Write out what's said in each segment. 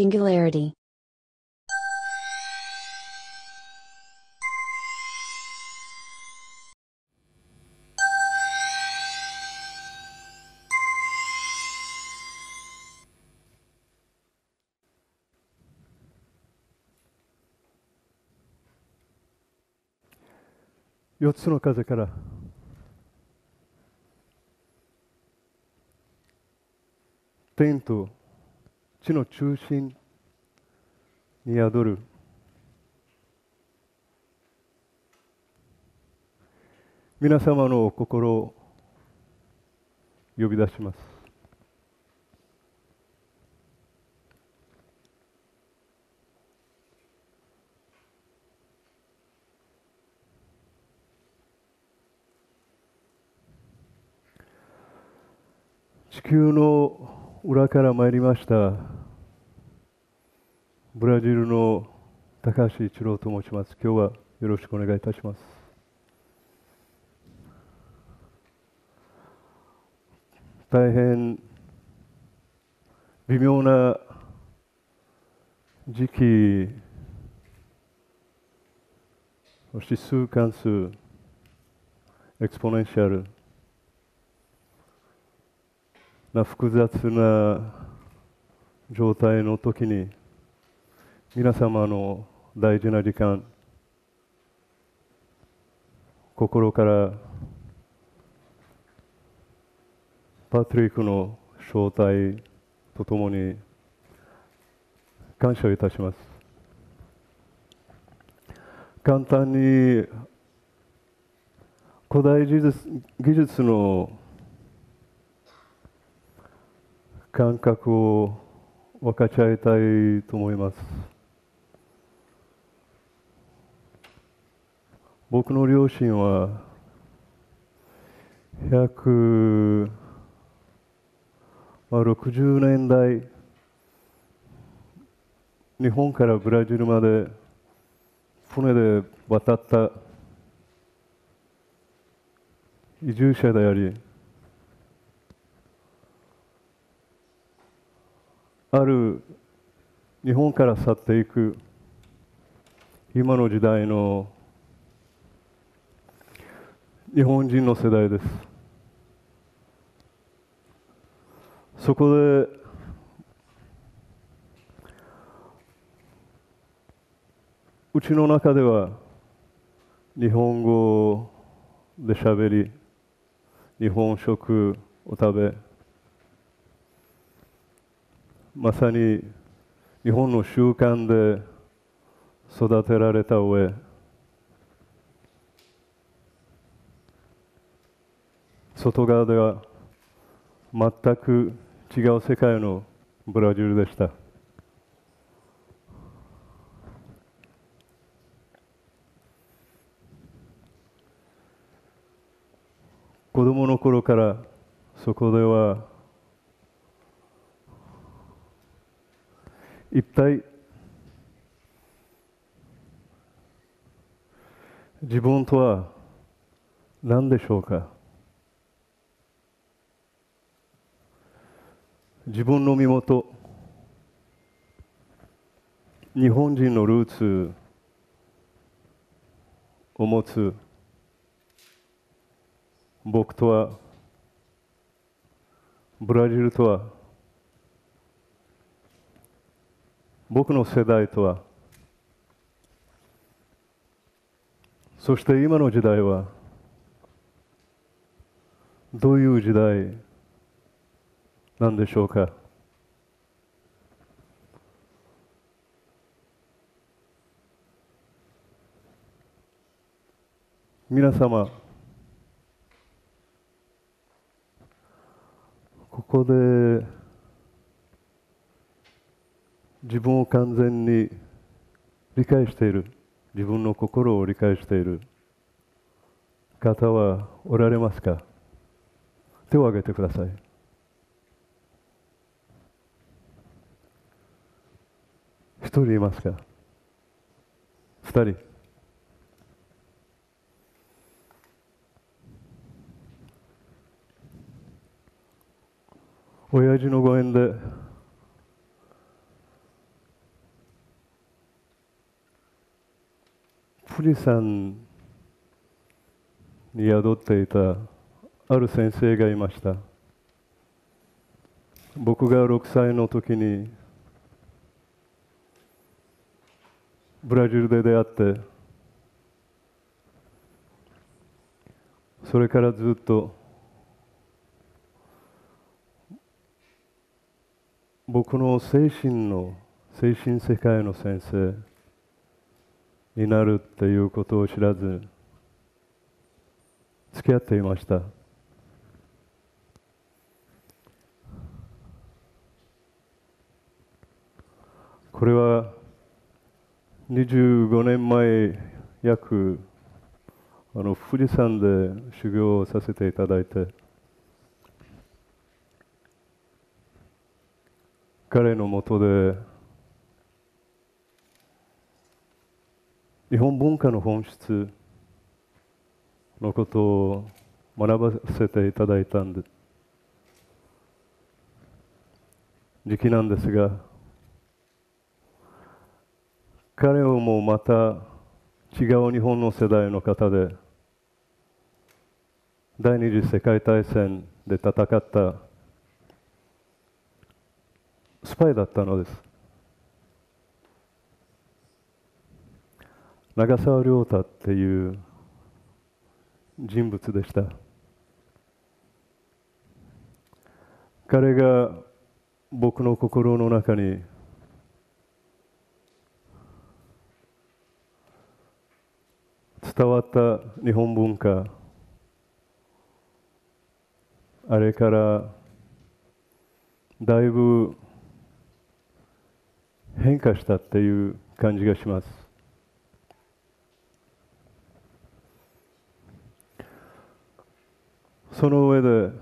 singularity. 4つの風から天と地の中心宿る。皆様の心を呼び出します。地球の裏から参りましたブラジルの高橋一郎と申します。今日はよろしくお願いいたします。大変微妙な時期指数関数exponential な複雑な状態の時に皆様の大事な時間心からパトリックの招待とともに感謝いたします。簡単に古代技術技術の感覚を分かち合いたいと思います。僕の両親は160年代日本からブラジルまで船で渡った移住者でありある日本から去っていく今の時代の日本人の世代です。そこでうちの中では日本語でしゃべり日本食を食べまさに日本の習慣で育てられた上外側では全く違う世界のブラジルでした。子供の頃からそこでは一体自分とは何でしょうか？自分の身元。日本人のルーツ。を持つ。僕とは。ブラジルとは。僕の世代とは。そして今の時代は。どういう時代なんでしょうか？皆様ここで自分を完全に理解している自分の心を理解している方はおられますか？手を挙げてください。一人いますか？二人。親父のご縁で。富士山に宿っていたある先生がいました。僕が6歳の時にブラジルで出会ってそれからずっと僕の精神の精神世界の先生になるっていうことを知らず付き合っていました。これは25年前約あの富士山で修行をさせていただいて彼のもとで日本文化の本質のことを学ばせていただいたんで時期なんですが彼をもまた違う日本の世代の方で第二次世界大戦で戦ったスパイだったのです。長澤亮太っていう人物でした。彼が僕の心の中に伝わった日本文化あれからだいぶ変化したっていう感じがします。その上で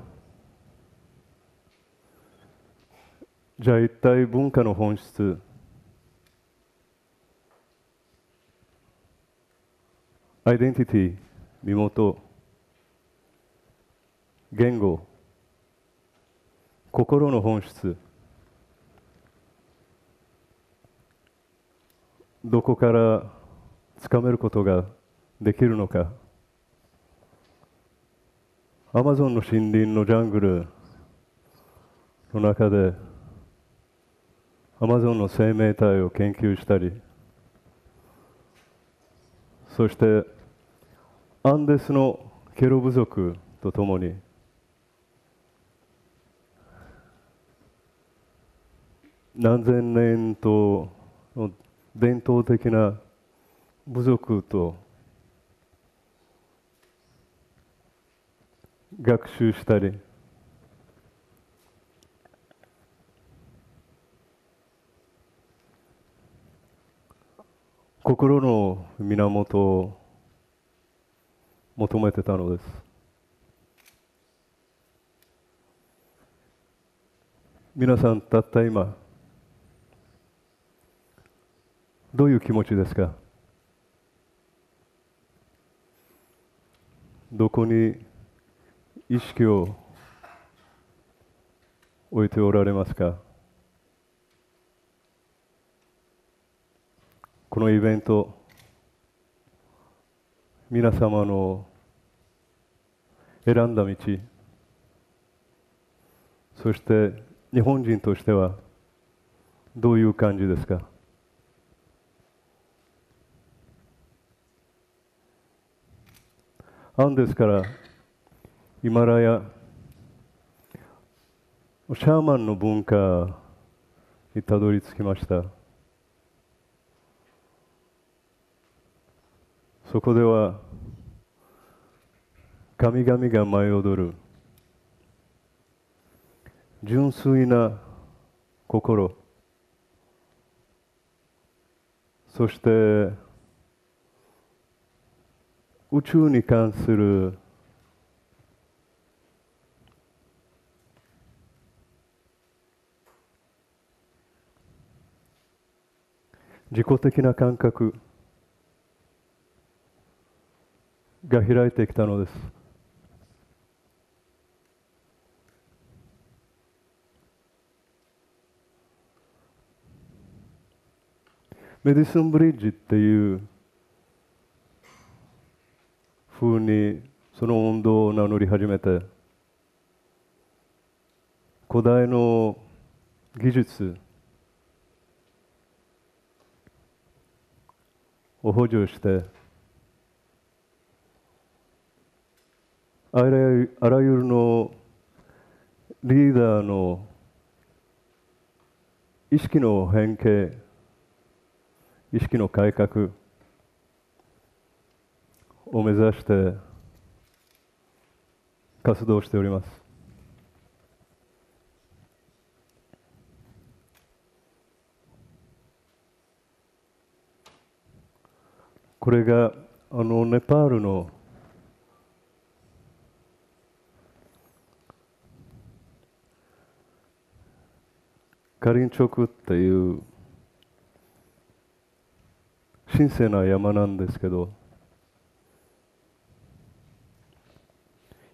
じゃあ一体文化の本質アイデンティティ身元言語心の本質。どこからつかめることができるのか。アマゾンの森林のジャングルの中でアマゾンの生命体を研究したりそしてアンデスのケロ部族とともに。何千年と伝統的な部族と学習したり。心の源を求めてたのです。皆さんたった今どういう気持ちですか？どこに意識を置いておられますか？このイベント皆様の選んだ道。そして日本人としてはどういう感じですか？アンデスからヒマラヤシャーマンの文化にたどり着きました。そこでは神々が舞い踊る。純粋な心。そして宇宙に関する。自己的な感覚。が開いてきたのです。メディスンブリッジっていうふうにその運動を名乗り始めて古代の技術を補助してあらゆあらゆるのリーダーの意識の変形意識の改革を目指して活動しております。これがあのネパールのカリンチョクっていう神聖な山なんですけど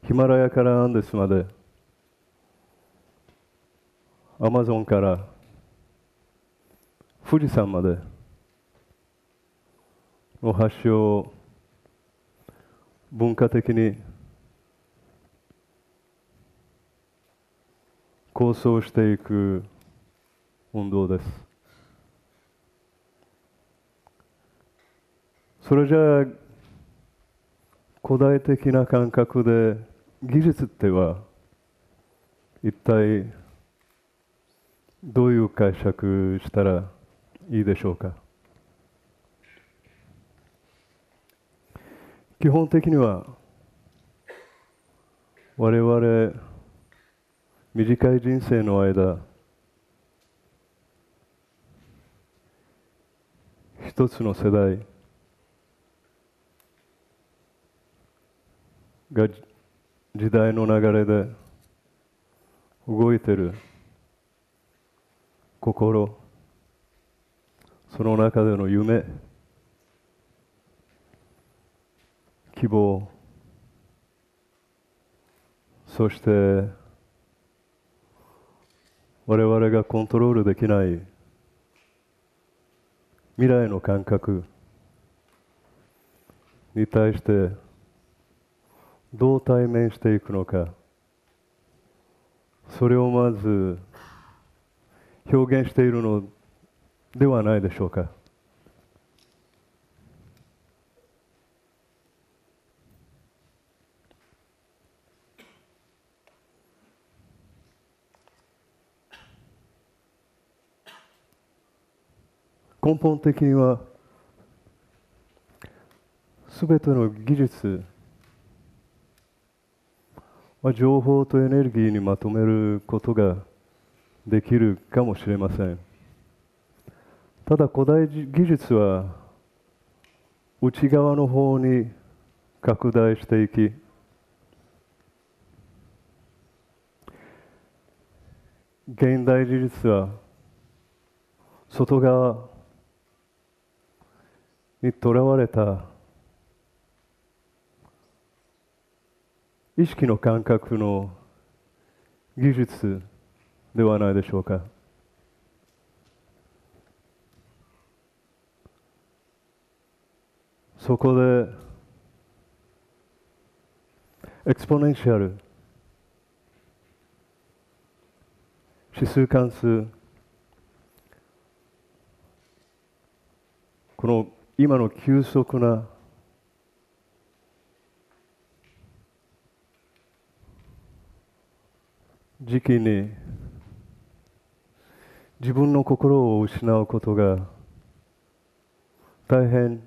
ヒマラヤからアンデスまでアマゾンから富士山までの発祥を文化的に構想していく運動ですそれじゃあ古代的な感覚で技術っては一体どういう解釈したらいいでしょうか？基本的には我々短い人生の間一つの世代が時代の流れで動いてる心その中での夢希望そして我々がコントロールできない未来の感覚に対してどう対面していくのかそれをまず表現しているのではないでしょうか。根本的には全ての技術は情報とエネルギーにまとめることができるかもしれません。ただ古代技術は内側の方に拡大していき現代技術は外側にとらわれた意識の感覚の技術ではないでしょうか。そこでエクスポネンシャル指数関数この今の急速な時期に自分の心を失うことが大変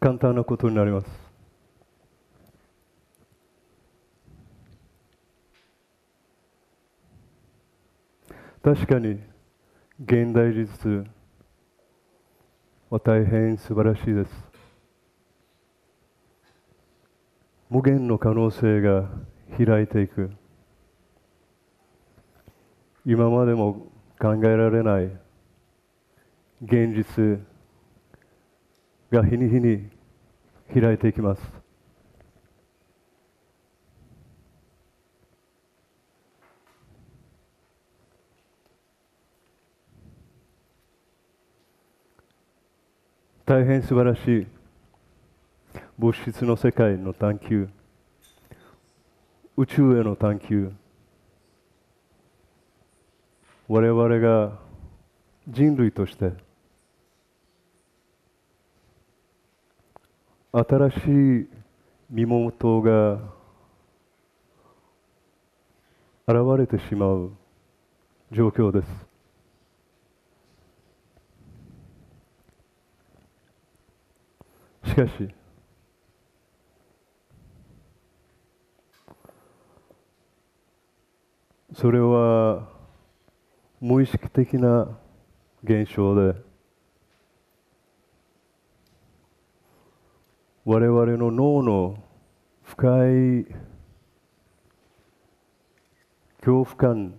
簡単なことになります。確かに現代技術は大変素晴らしいです。無限の可能性が開いていく。今までも考えられない。現実が日に日に開いていきます。大変素晴らしい。物質の世界の探求。宇宙への探求。我々が人類として。新しい身元が現れてしまう状況です。しかしそれは無意識的な現象で我々の脳の深い恐怖感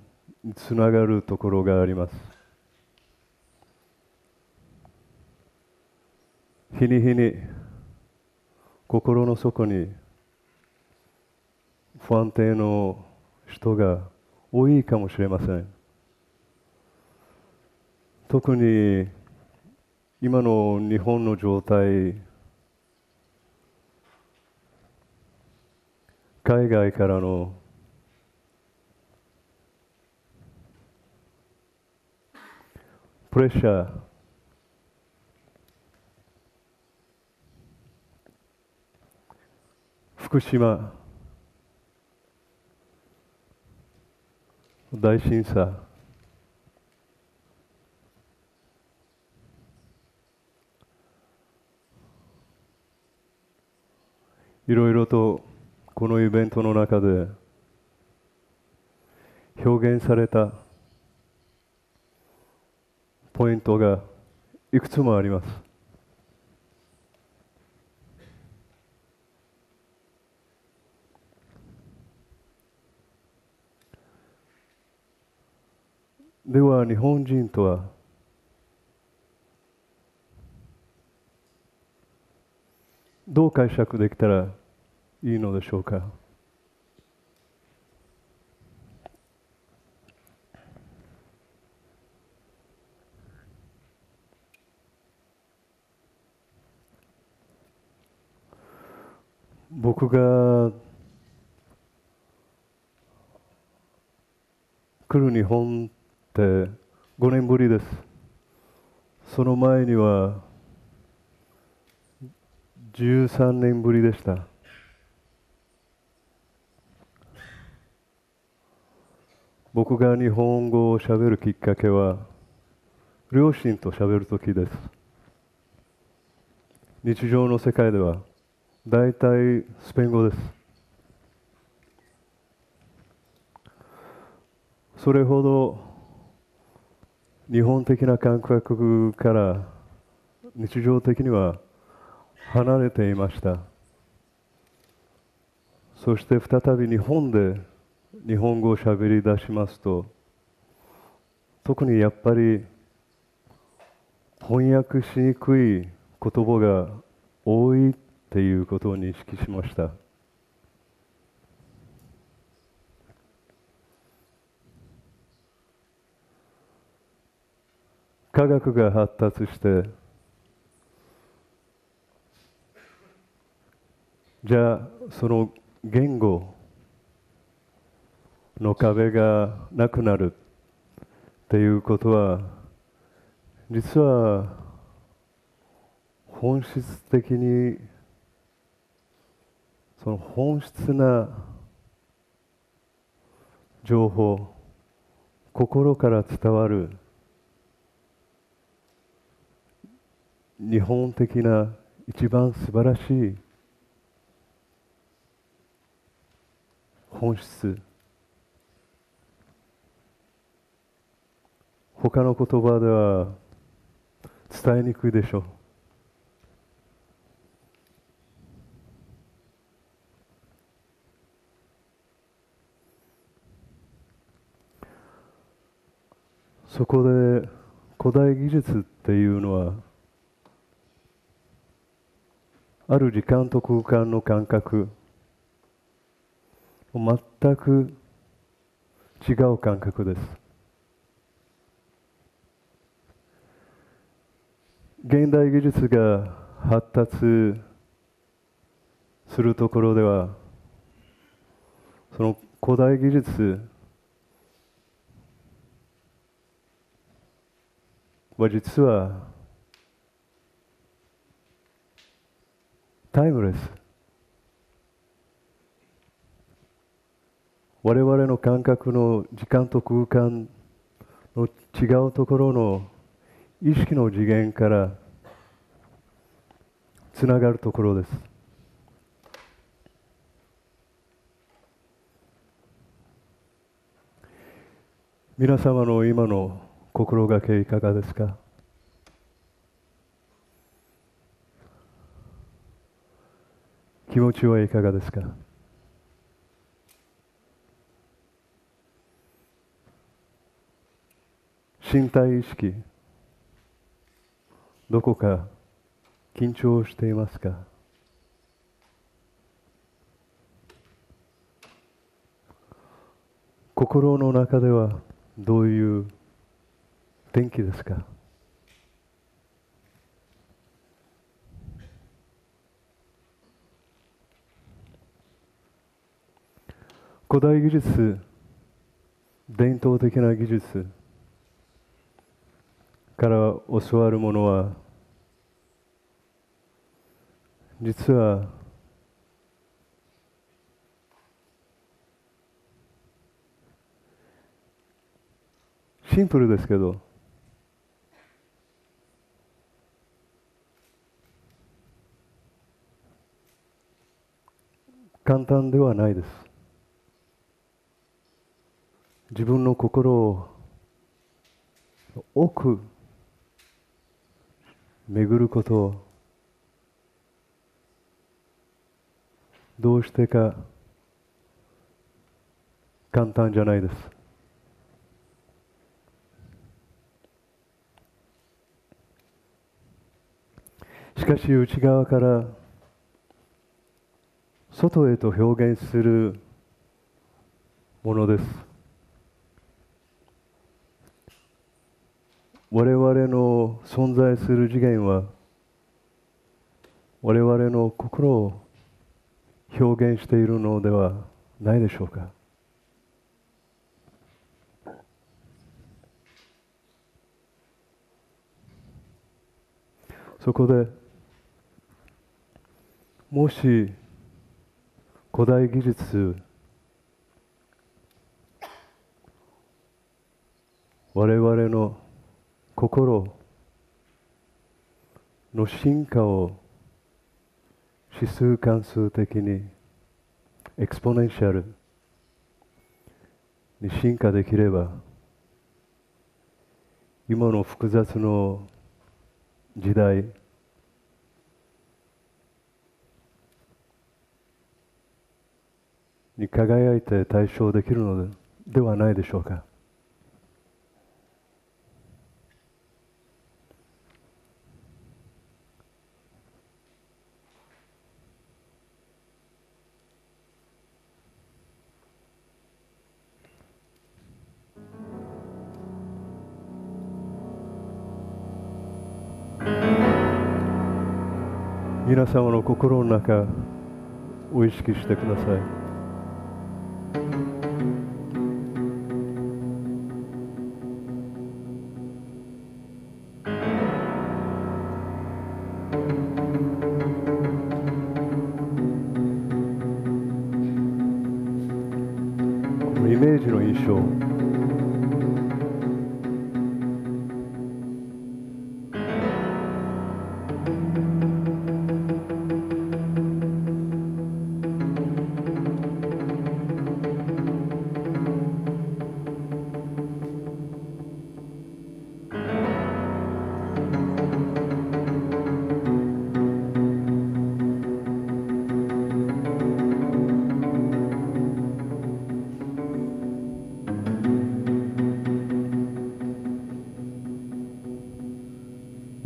につながるところがあります。日に日に心の底に不安定の人が多いかもしれません。特に今の日本の状態海外からのプレッシャー福島。大震災。いろいろとこのイベントの中で表現されたポイントがいくつもあります。では日本人とは？どう解釈できたらいいのでしょうか？僕が来る日本って5年ぶりです。その前には13年ぶりでした。僕が日本語をしゃべるきっかけは両親としゃべる時です。日常の世界では大体スペイン語です。それほど日本的な感覚から日常的には離れていました。そして再び日本で日本語をしゃべり出しますと特にやっぱり翻訳しにくい言葉が多いっていうことを認識しました。科学が発達してじゃあその言語の壁がなくなるっていうことは実は本質的にその本質な情報心から伝わる日本的な一番素晴らしい本質。他の言葉では伝えにくいでしょう。そこで古代技術っていうのはある時間と空間の感覚全く違う感覚です。現代技術が発達するところではその古代技術は実はタイムレス。我々の感覚の時間と空間の違うところの意識の次元からつながるところです。皆様の今の心がけいかがですか？気持ちはいかがですか？身体意識どこか緊張していますか？心の中ではどういう天気ですか？古代技術伝統的な技術から教わるものは実はシンプルですけど簡単ではないです。自分の心を奥巡ること。をどうしてか。簡単じゃないです。しかし内側から。外へと表現するものです。我々の存在する次元は我々の心を表現しているのではないでしょうか。そこでもし古代技術我々の心の進化を指数関数的に exponential に進化できれば今の複雑の時代に輝いて対処できるのではないでしょうか。皆様の心の中を意識してください。イメージの印象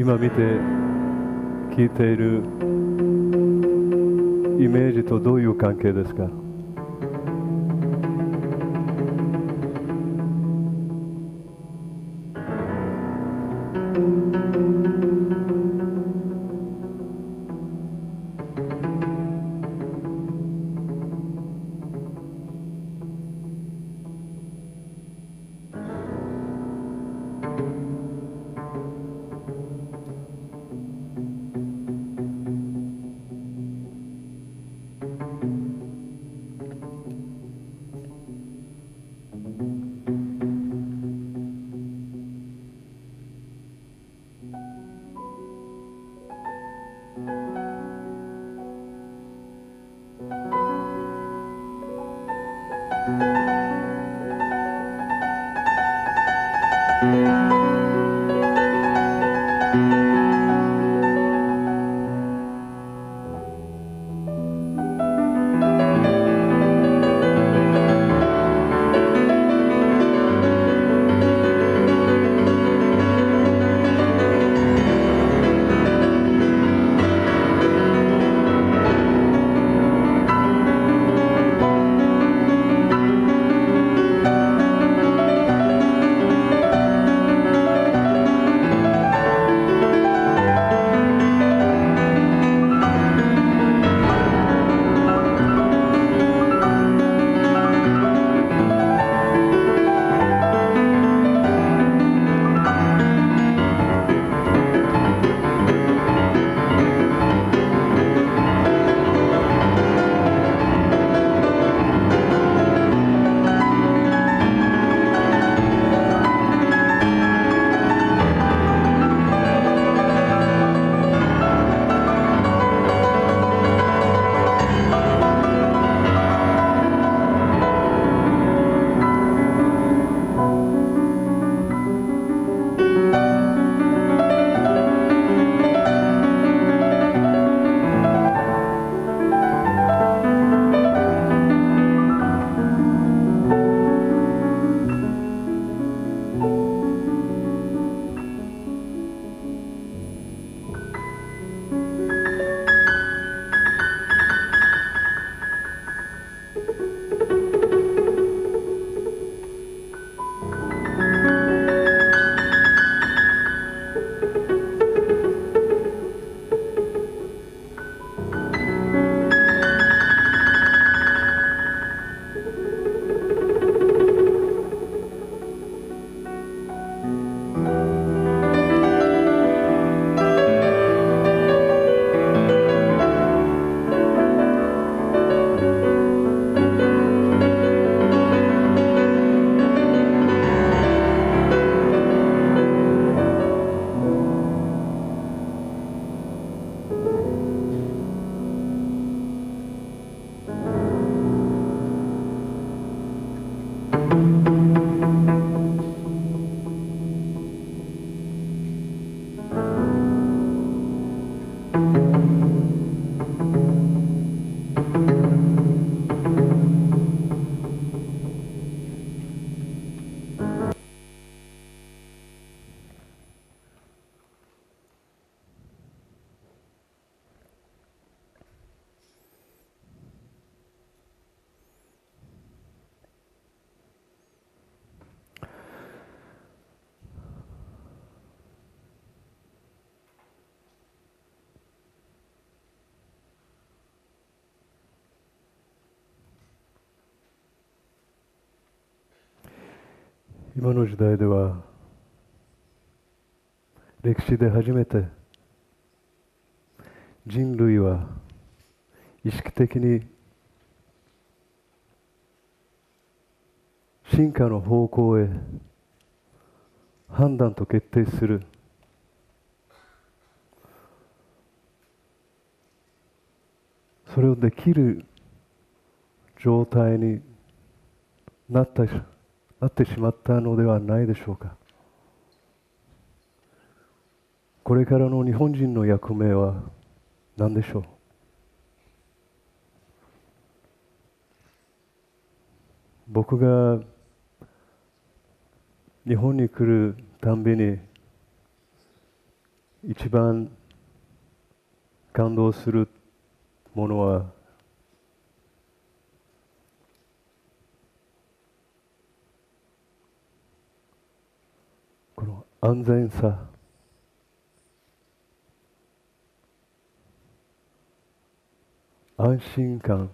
今見て聞いているイメージとどういう関係ですか？今の時代では歴史で初めて人類は意識的に進化の方向へ判断と決定する。それをできる状態になったなってしまったのではないでしょうか。これからの日本人の役目は何でしょう？僕が日本に来るたんびに一番感動するものはこの安全さ。安心感。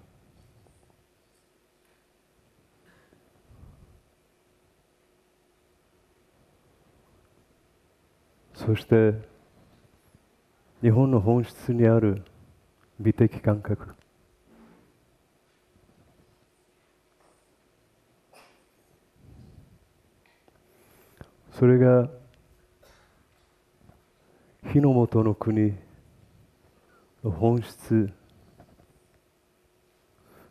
そして日本の本質にある美的感覚。それが火の元の国の本質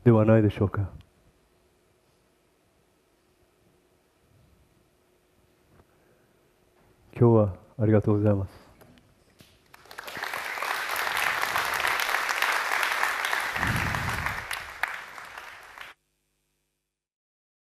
ではないでしょうか。今日はありがとうございます。